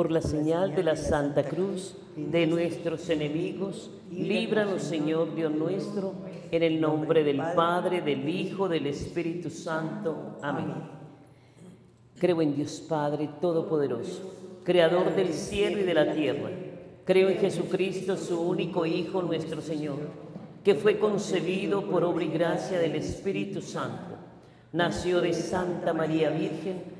Por la señal de la Santa Cruz de nuestros enemigos, líbranos, Señor Dios nuestro, en el nombre del Padre, del Hijo, del Espíritu Santo. Amén. Creo en Dios Padre Todopoderoso, Creador del cielo y de la tierra. Creo en Jesucristo, su único Hijo, nuestro Señor, que fue concebido por obra y gracia del Espíritu Santo. Nació de Santa María Virgen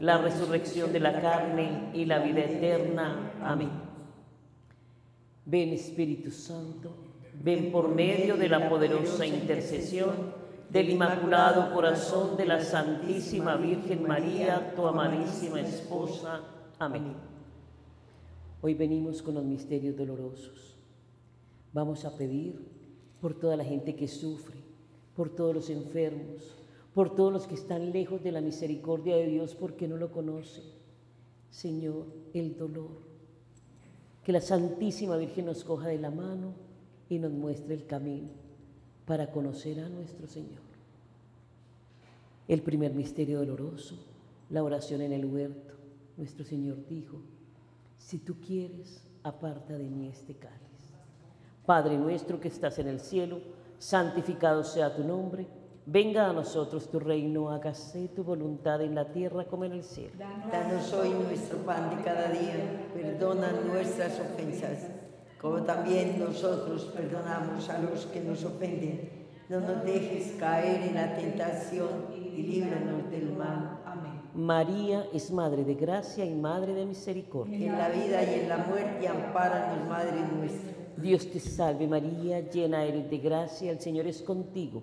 la resurrección de la carne y la vida eterna. Amén. Ven Espíritu Santo, ven por medio de la poderosa intercesión del Inmaculado Corazón de la Santísima Virgen María, tu amadísima esposa. Amén. Hoy venimos con los misterios dolorosos. Vamos a pedir por toda la gente que sufre, por todos los enfermos, por todos los que están lejos de la misericordia de Dios porque no lo conocen. Señor, el dolor. Que la Santísima Virgen nos coja de la mano y nos muestre el camino para conocer a nuestro Señor. El primer misterio doloroso, la oración en el huerto. Nuestro Señor dijo, si tú quieres, aparta de mí este cáliz. Padre nuestro que estás en el cielo, santificado sea tu nombre Venga a nosotros tu reino, hágase tu voluntad en la tierra como en el cielo. Danos hoy nuestro pan de cada día, perdona nuestras ofensas, como también nosotros perdonamos a los que nos ofenden. No nos dejes caer en la tentación y líbranos del mal. Amén. María es Madre de gracia y Madre de misericordia. En la vida y en la muerte, ampáranos, Madre nuestra. Dios te salve María, llena eres de gracia, el Señor es contigo.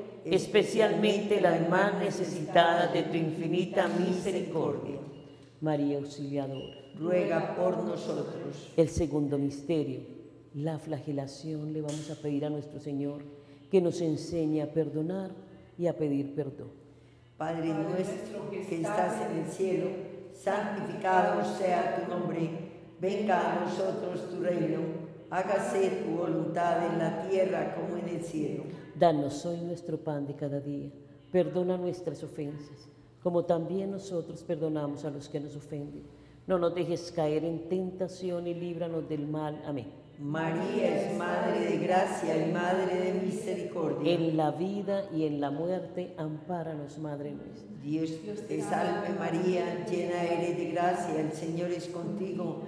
especialmente las más necesitadas de tu infinita misericordia. María Auxiliadora, ruega por nosotros. El segundo misterio, la flagelación, le vamos a pedir a nuestro Señor que nos enseñe a perdonar y a pedir perdón. Padre nuestro que estás en el cielo, santificado sea tu nombre, venga a nosotros tu reino, hágase tu voluntad en la tierra como en el cielo. Danos hoy nuestro pan de cada día. Perdona nuestras ofensas, como también nosotros perdonamos a los que nos ofenden. No nos dejes caer en tentación y líbranos del mal. Amén. María es Madre de gracia y Madre de misericordia. En la vida y en la muerte, ampáranos, Madre nuestra. Dios te salve María, llena eres de gracia, el Señor es contigo.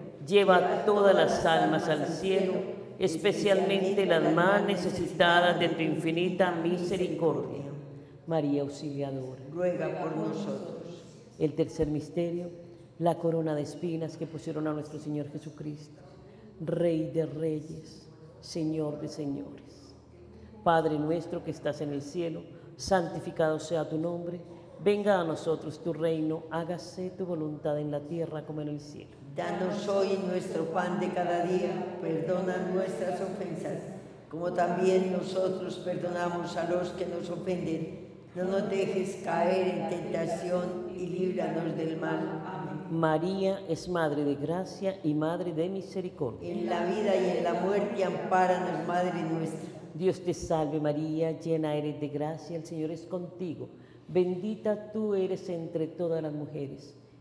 lleva todas las almas al cielo, especialmente las más necesitadas de tu infinita misericordia. María Auxiliadora, ruega por nosotros. El tercer misterio, la corona de espinas que pusieron a nuestro Señor Jesucristo. Rey de reyes, Señor de señores. Padre nuestro que estás en el cielo, santificado sea tu nombre, venga a nosotros tu reino, hágase tu voluntad en la tierra como en el cielo. Danos hoy nuestro pan de cada día, perdona nuestras ofensas, como también nosotros perdonamos a los que nos ofenden. No nos dejes caer en tentación y líbranos del mal. Amén. María es Madre de Gracia y Madre de Misericordia. En la vida y en la muerte, ampáranos, Madre nuestra. Dios te salve María, llena eres de gracia, el Señor es contigo. Bendita tú eres entre todas las mujeres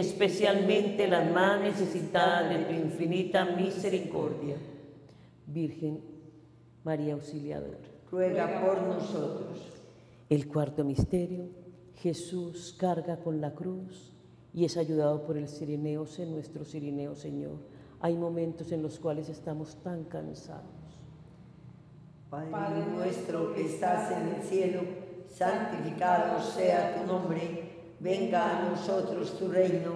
especialmente las más necesitadas de tu infinita misericordia. Virgen María Auxiliadora. Ruega por nosotros. El cuarto misterio, Jesús carga con la cruz y es ayudado por el Sirineo, nuestro Sirineo Señor. Hay momentos en los cuales estamos tan cansados. Padre nuestro que estás en el cielo, santificado sea tu nombre venga a nosotros tu reino,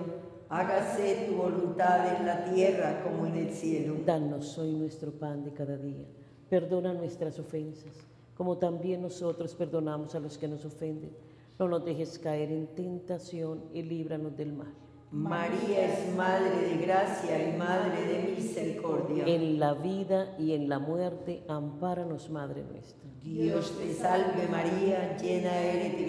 hágase tu voluntad en la tierra como en el cielo. Danos hoy nuestro pan de cada día, perdona nuestras ofensas, como también nosotros perdonamos a los que nos ofenden. No nos dejes caer en tentación y líbranos del mal. María es Madre de Gracia y Madre de Misericordia. En la vida y en la muerte, ampáranos, Madre nuestra. Dios te salve María, llena eres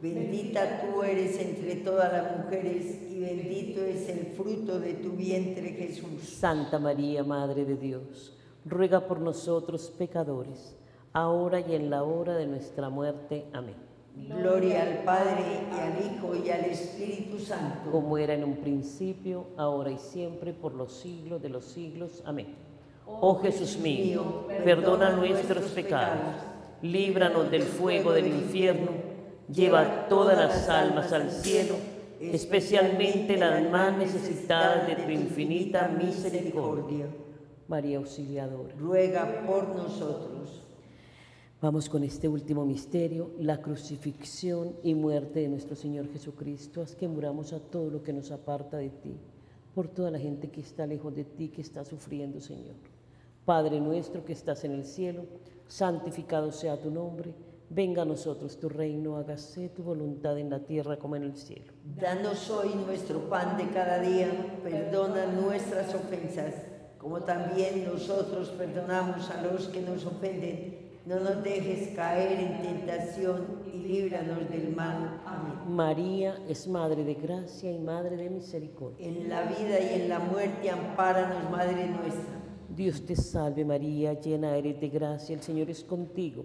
bendita tú eres entre todas las mujeres y bendito es el fruto de tu vientre Jesús. Santa María, Madre de Dios, ruega por nosotros pecadores, ahora y en la hora de nuestra muerte. Amén. Gloria al Padre y al Hijo y al Espíritu Santo. Como era en un principio, ahora y siempre, por los siglos de los siglos. Amén. Oh Jesús mío, perdona nuestros pecados, líbranos del fuego del infierno, lleva todas las almas al cielo, especialmente las más necesitadas de tu infinita misericordia. María Auxiliadora. Ruega por nosotros. Vamos con este último misterio, la crucifixión y muerte de nuestro Señor Jesucristo. Haz que muramos a todo lo que nos aparta de ti, por toda la gente que está lejos de ti, que está sufriendo, Señor. Padre nuestro que estás en el cielo, santificado sea tu nombre. Venga a nosotros tu reino, hágase tu voluntad en la tierra como en el cielo. Danos hoy nuestro pan de cada día, perdona nuestras ofensas, como también nosotros perdonamos a los que nos ofenden no nos dejes caer en tentación y líbranos del mal. Amén. María es Madre de Gracia y Madre de Misericordia. En la vida y en la muerte, ampáranos, Madre nuestra. Dios te salve María, llena eres de gracia, el Señor es contigo.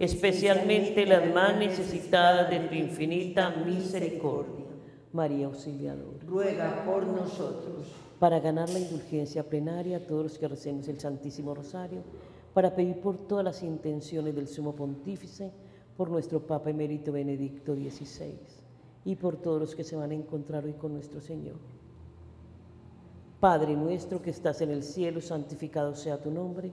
especialmente las más necesitadas de tu infinita misericordia. María Auxiliadora. Ruega por nosotros. Para ganar la indulgencia plenaria a todos los que recemos el Santísimo Rosario, para pedir por todas las intenciones del Sumo Pontífice, por nuestro Papa Emérito Benedicto XVI y por todos los que se van a encontrar hoy con nuestro Señor. Padre nuestro que estás en el cielo, santificado sea tu nombre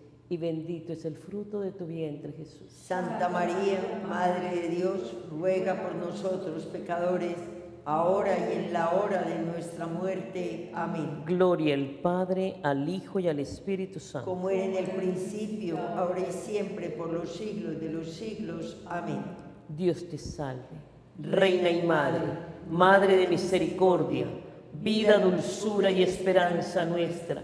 y bendito es el fruto de tu vientre, Jesús. Santa María, Madre de Dios, ruega por nosotros pecadores, ahora y en la hora de nuestra muerte. Amén. Gloria al Padre, al Hijo y al Espíritu Santo. Como era en el principio, ahora y siempre, por los siglos de los siglos. Amén. Dios te salve, Reina y Madre, Madre de misericordia, vida, dulzura y esperanza nuestra.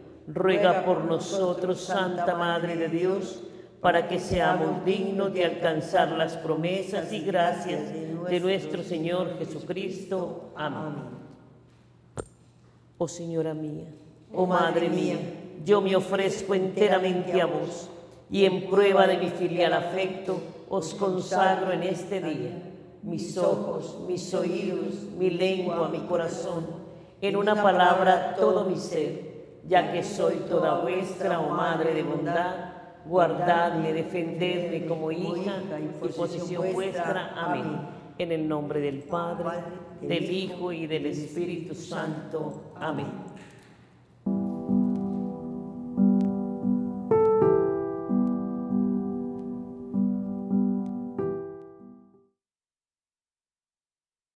ruega por nosotros, Santa Madre de Dios, para que seamos dignos de alcanzar las promesas y gracias de nuestro Señor Jesucristo. Amén. Oh Señora mía, oh Madre mía, yo me ofrezco enteramente a vos y en prueba de mi filial afecto os consagro en este día mis ojos, mis oídos, mi lengua, mi corazón, en una palabra todo mi ser ya que soy toda vuestra, oh Madre de bondad, guardadme, defendedme como hija y posición vuestra. Amén. En el nombre del Padre, del Hijo y del Espíritu Santo. Amén.